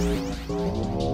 Música